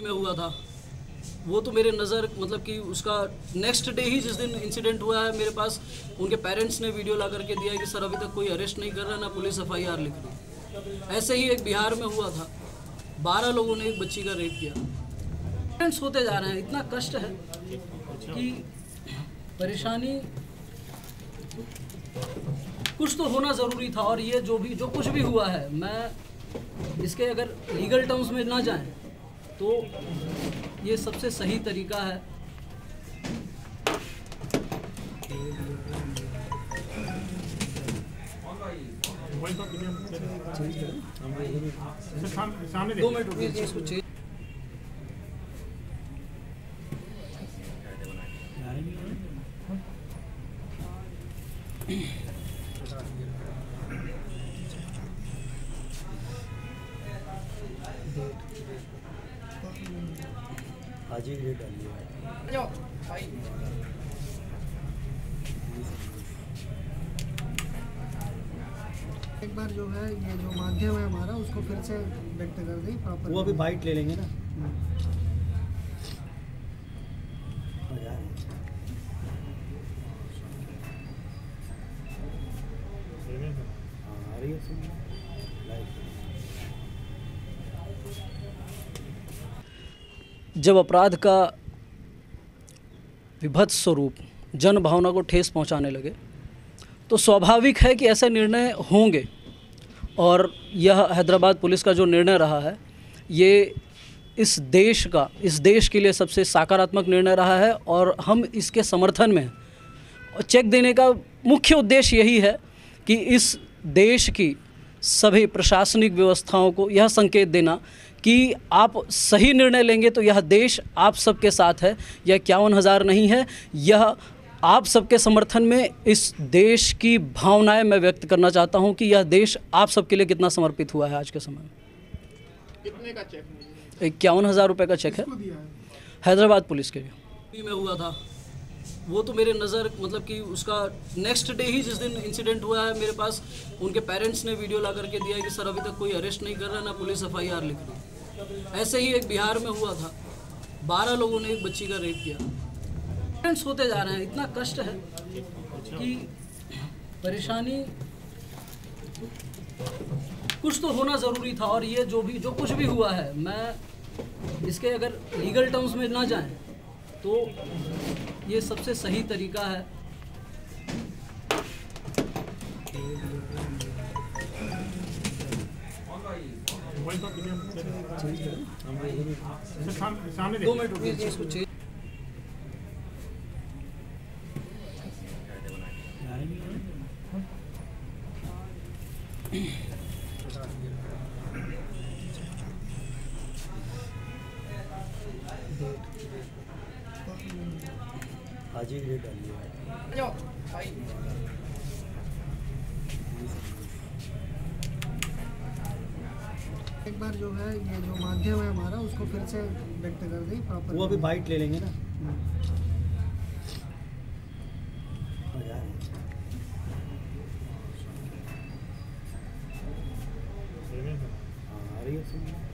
में हुआ था। वो तो मेरे नज़र मतलब कि उसका नेक्स्ट डे ही जिस दिन इंसिडेंट हुआ है, मेरे पास उनके पेरेंट्स ने वीडियो ला करके दिया कि, सर, अभी तक कोई अरेस्ट नहीं कर रहा, ना पुलिस एफ़ आई आर लिख रही ऐसे ही एक बिहार में हुआ था। बारह लोगों ने एक बच्ची का रेप किया। पेरेंट्स होते जा रहे हैं। इतना कष्ट है कि परेशानी कुछ तो होना ज़रूरी था। और ये जो भी, जो कुछ भी हुआ है, मैं इसके अगर लीगल टर्म्स में ना जाएँ तो ये सबसे सही तरीका है। दो मिनट इसको चेंज आज ही डेट डाली है एक बार जो है ये जो माध्यम है हमारा उसको फिर से व्यक्त कर दें प्रॉपर वो अभी बाइट ले लेंगे ना? जब अपराध का विभत्स स्वरूप जन भावना को ठेस पहुँचाने लगे तो स्वाभाविक है कि ऐसे निर्णय होंगे। और यह हैदराबाद पुलिस का जो निर्णय रहा है, ये इस देश का, इस देश के लिए सबसे सकारात्मक निर्णय रहा है और हम इसके समर्थन में हैं। चेक देने का मुख्य उद्देश्य यही है कि इस देश की सभी प्रशासनिक व्यवस्थाओं को यह संकेत देना कि आप सही निर्णय लेंगे तो यह देश आप सबके साथ है यह इक्यावन हज़ार नहीं है यह आप सबके समर्थन में इस देश की भावनाएँ मैं व्यक्त करना चाहता हूँ कि यह देश आप सबके लिए कितना समर्पित हुआ है आज के समय में। कितने का चेक इक्यावन हज़ार रुपये का चेक है। हैदराबाद पुलिस के लिए। में हुआ था। वो तो मेरे नज़र मतलब कि उसका नेक्स्ट डे ही जिस दिन इंसिडेंट हुआ है मेरे पास उनके पेरेंट्स ने वीडियो ला करके दिया है कि सर अभी तक कोई अरेस्ट नहीं कर रहा ना पुलिस एफ़ आई आर लिख रही ऐसे ही एक बिहार में हुआ था। बारह लोगों ने एक बच्ची का रेप किया। पेरेंट्स होते जा रहे हैं। इतना कष्ट है कि परेशानी कुछ तो होना ज़रूरी था और ये जो भी, जो कुछ भी हुआ है, मैं इसके अगर लीगल टर्म्स में ना जाएँ तो ये सबसे सही तरीका है। सामने दो मिनट रुकिए इसको चेंज आज ही डेट डाली एक बार जो है ये जो माध्यम है हमारा उसको फिर से व्यक्त कर दी प्रॉपर वो अभी बाइट ले लेंगे ना? हम्म। आ रही है